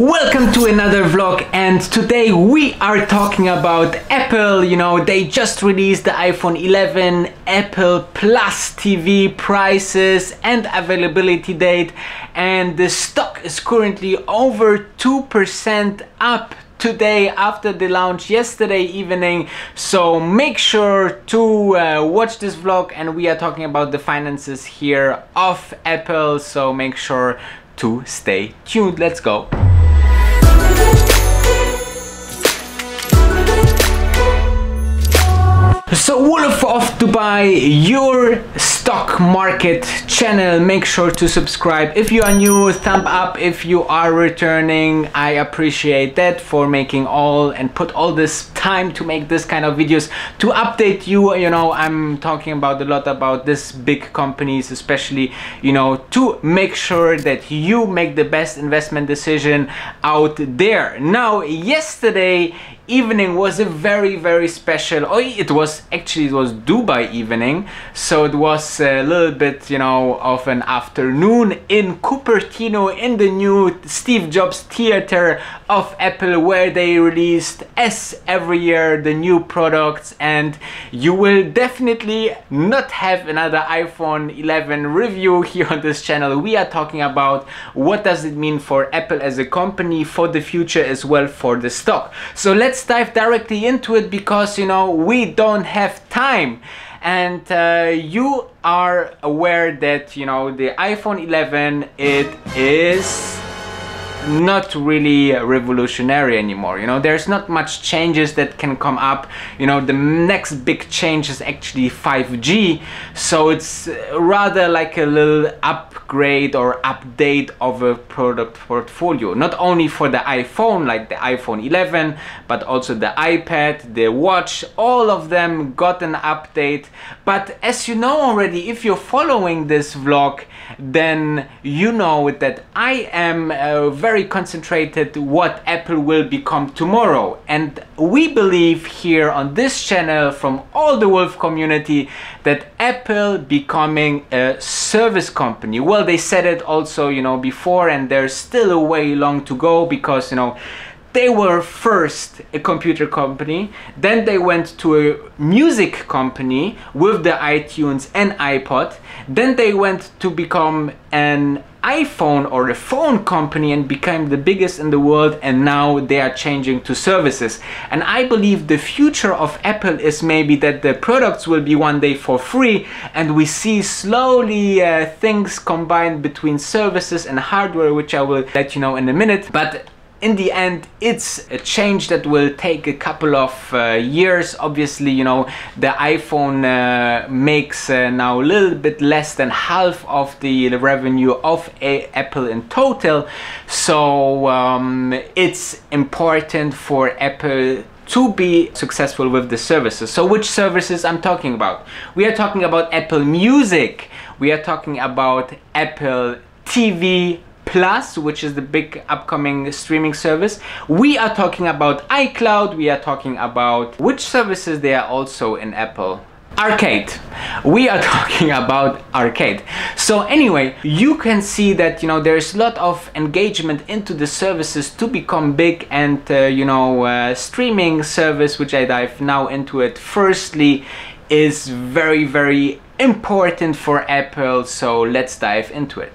Welcome to another vlog and today we are talking about Apple. You know, they just released the iPhone 11 Apple Plus TV prices and availability date and the stock is currently over 2% up today after the launch yesterday evening. So make sure to uh, watch this vlog and we are talking about the finances here of Apple so make sure to stay tuned. Let's go So Wolf of Dubai, your stock market channel, make sure to subscribe. If you are new, thumb up. If you are returning, I appreciate that for making all and put all this time to make this kind of videos to update you. You know, I'm talking about a lot about this big companies, especially, you know, to make sure that you make the best investment decision out there. Now, yesterday, evening was a very very special oh it was actually it was Dubai evening so it was a little bit you know of an afternoon in Cupertino in the new Steve Jobs theater of Apple where they released as every year the new products and you will definitely not have another iPhone 11 review here on this channel. We are talking about what does it mean for Apple as a company for the future as well for the stock. So let's let's dive directly into it because you know we don't have time. And uh, you are aware that you know the iPhone 11 it is not really revolutionary anymore you know? There's not much changes that can come up. You know the next big change is actually 5G so it's rather like a little upgrade or update of a product portfolio. Not only for the iPhone like the iPhone 11 but also the iPad the watch all of them got an update. But as you know already if you're following this vlog then you know that I am uh, very concentrated what Apple will become tomorrow. And we believe here on this channel from all the Wolf community that Apple becoming a service company. Well they said it also you know before and there's still a way long to go because you know they were first a computer company, then they went to a music company with the iTunes and iPod, then they went to become an iPhone or a phone company and became the biggest in the world and now they are changing to services. And I believe the future of Apple is maybe that the products will be one day for free and we see slowly uh, things combined between services and hardware which I will let you know in a minute. But in the end it's a change that will take a couple of uh, years obviously you know the iphone uh, makes uh, now a little bit less than half of the, the revenue of apple in total so um, it's important for apple to be successful with the services. So which services I'm talking about? We are talking about Apple Music. We are talking about Apple TV Plus, which is the big upcoming streaming service. We are talking about iCloud, we are talking about which services they are also in Apple. Arcade. We are talking about arcade. So anyway, you can see that, you know, there's a lot of engagement into the services to become big and, uh, you know, uh, streaming service, which I dive now into it. Firstly, is very, very important for Apple. So let's dive into it.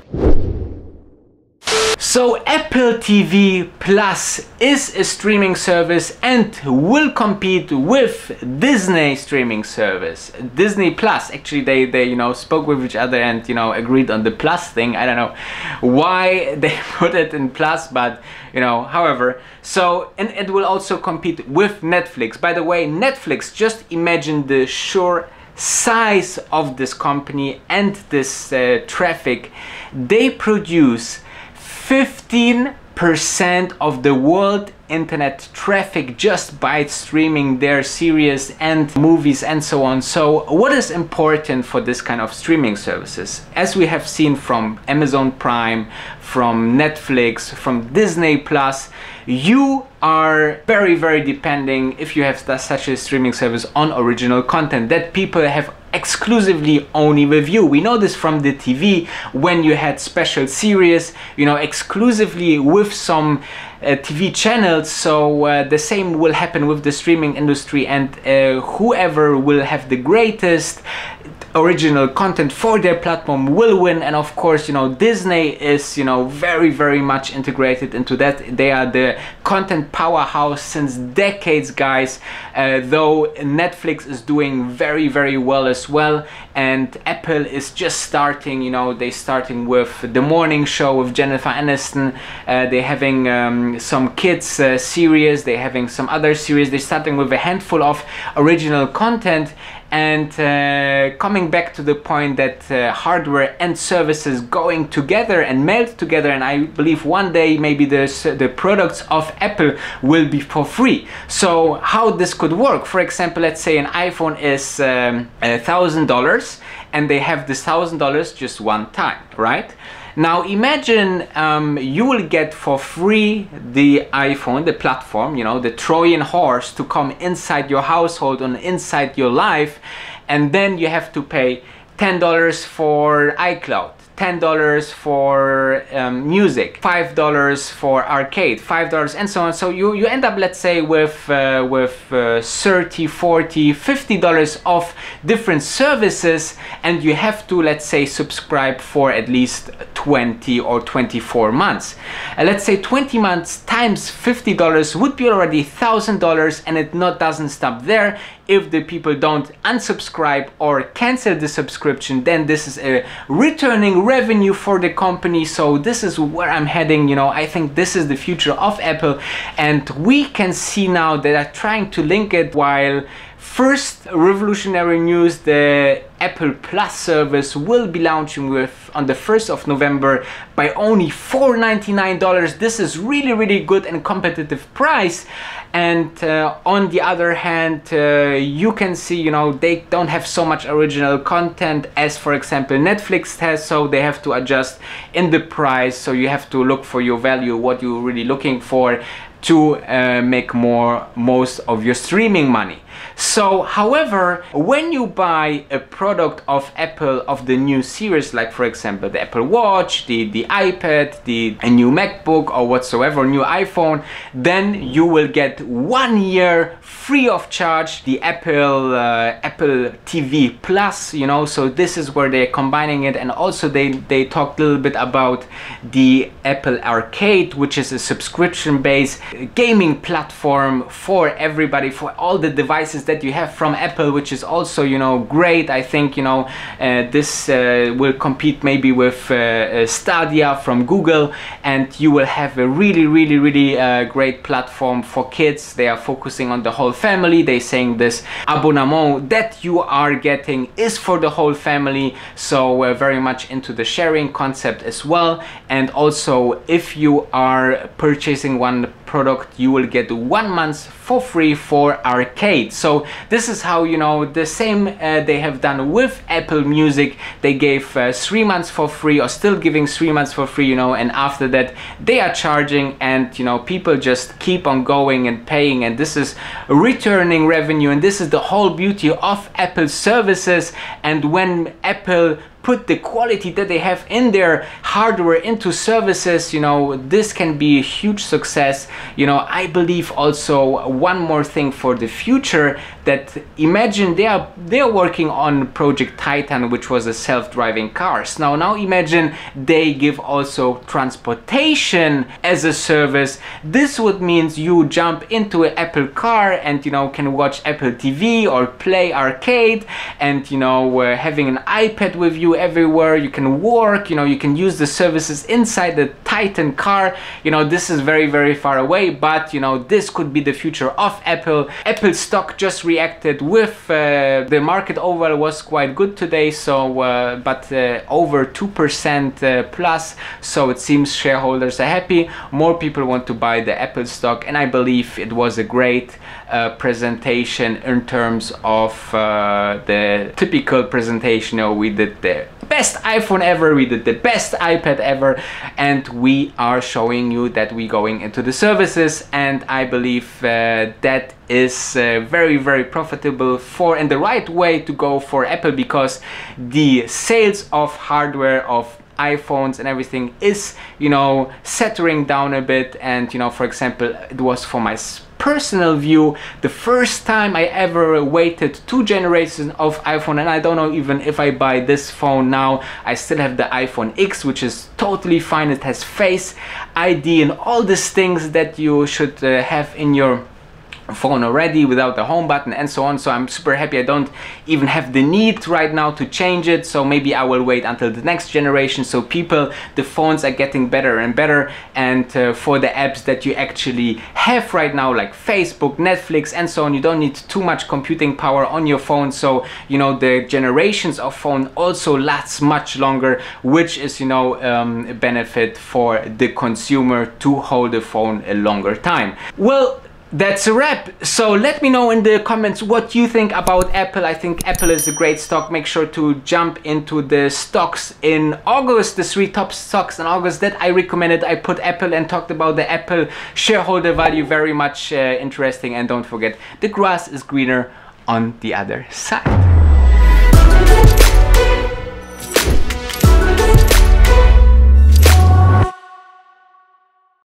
So Apple TV Plus is a streaming service and will compete with Disney streaming service. Disney Plus, actually they, they you know spoke with each other and you know agreed on the plus thing. I don't know why they put it in plus, but you know, however, so and it will also compete with Netflix. By the way, Netflix, just imagine the sure size of this company and this uh, traffic. They produce 15% of the world internet traffic just by streaming their series and movies and so on. So what is important for this kind of streaming services? As we have seen from Amazon Prime, from Netflix, from Disney Plus, you are very very depending if you have such a streaming service on original content that people have exclusively only with you. We know this from the TV when you had special series, you know, exclusively with some uh, TV channels. So uh, the same will happen with the streaming industry, and uh, whoever will have the greatest original content for their platform will win. And of course you know disney is you know very very much integrated into that. They are the content powerhouse since decades guys. Uh, though netflix is doing very very well as well. And apple is just starting you know they starting with the morning show with jennifer aniston. Uh, they're having um, some kids uh, series. They're having some other series. They're starting with a handful of original content and uh, coming back to the point that uh, hardware and services going together and meld together and I believe one day maybe the, the products of Apple will be for free. So how this could work? For example, let's say an iPhone is um, a thousand dollars and they have this thousand dollars just one time, right? Now imagine um, you will get for free the iPhone, the platform, you know, the Trojan horse to come inside your household and inside your life and then you have to pay $10 for iCloud $10 for um, music, $5 for arcade, $5 and so on. So you, you end up, let's say, with, uh, with uh, 30, 40, $50 of different services and you have to, let's say, subscribe for at least 20 or 24 months. Uh, let's say 20 months times $50 would be already $1,000 and it not doesn't stop there if the people don't unsubscribe or cancel the subscription then this is a returning revenue for the company. So this is where I'm heading you know. I think this is the future of Apple. And we can see now that I'm trying to link it while First revolutionary news, the Apple Plus service will be launching with on the 1st of November by only $4.99. This is really really good and competitive price. And uh, on the other hand uh, you can see you know they don't have so much original content as for example Netflix has so they have to adjust in the price. So you have to look for your value what you're really looking for to uh, make more most of your streaming money so, however, when you buy a product of Apple of the new series, like for example the Apple Watch, the, the iPad, the a new MacBook or whatsoever, new iPhone, then you will get one year free of charge the Apple uh, Apple TV Plus, you know, so this is where they're combining it and also they, they talked a little bit about the Apple Arcade, which is a subscription-based gaming platform for everybody, for all the devices that you have from Apple, which is also, you know, great. I think, you know, uh, this uh, will compete maybe with uh, uh Stadia from Google and you will have a really, really, really uh, great platform for kids. They are focusing on the whole family. They're saying this abonnement that you are getting is for the whole family. So we're very much into the sharing concept as well. And also if you are purchasing one product, you will get one month for free for arcade. So this is how, you know, the same uh, they have done with Apple Music. They gave uh, three months for free or still giving three months for free, you know, and after that they are charging and, you know, people just keep on going and paying and this is returning revenue and this is the whole beauty of Apple services and when Apple put the quality that they have in their hardware into services you know this can be a huge success. You know i believe also one more thing for the future that imagine they are they're working on project titan which was a self-driving cars now now imagine they give also transportation as a service. This would means you jump into an apple car and you know can watch apple tv or play arcade and you know uh, having an ipad with you everywhere. You can work you know you can use the services inside the titan car you know this is very very far away but you know this could be the future of apple. Apple stock just reacted with uh, the market overall was quite good today so uh, but uh, over 2% uh, plus so it seems shareholders are happy. More people want to buy the Apple stock and I believe it was a great uh, presentation in terms of uh, the typical presentation you know, we did the the best iPhone ever, we did the best iPad ever, and we are showing you that we're going into the services, and I believe uh, that is uh, very very profitable for and the right way to go for Apple because the sales of hardware of iPhones and everything is you know settling down a bit. And you know for example it was for my personal view the first time I ever waited two generations of iPhone. And I don't know even if I buy this phone now I still have the iPhone X which is totally fine. It has face ID and all these things that you should uh, have in your phone already without the home button and so on. So I'm super happy I don't even have the need right now to change it. So maybe I will wait until the next generation. So people the phones are getting better and better. And uh, for the apps that you actually have right now like Facebook Netflix and so on you don't need too much computing power on your phone. So you know the generations of phone also lasts much longer which is you know um, a benefit for the consumer to hold the phone a longer time. Well that's a wrap. So let me know in the comments what you think about Apple. I think Apple is a great stock. Make sure to jump into the stocks in August, the three top stocks in August that I recommended. I put Apple and talked about the Apple shareholder value. Very much uh, interesting. And don't forget, the grass is greener on the other side.